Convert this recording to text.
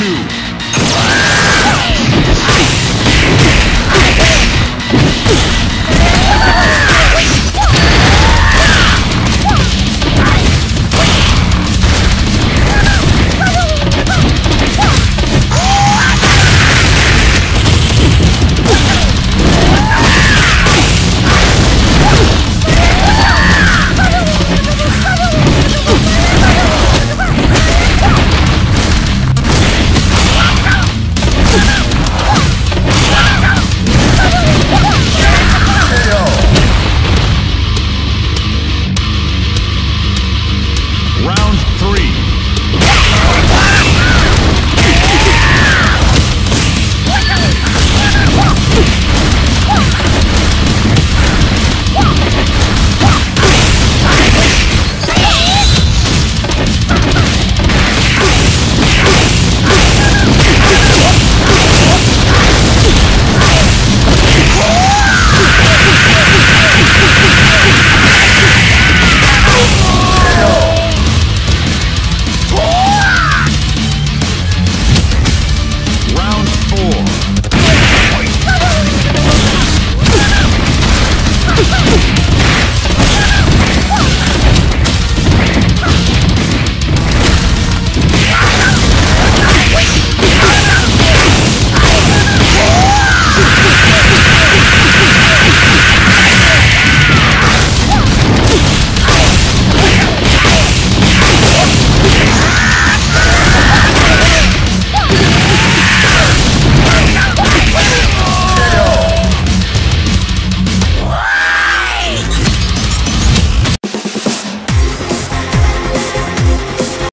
two.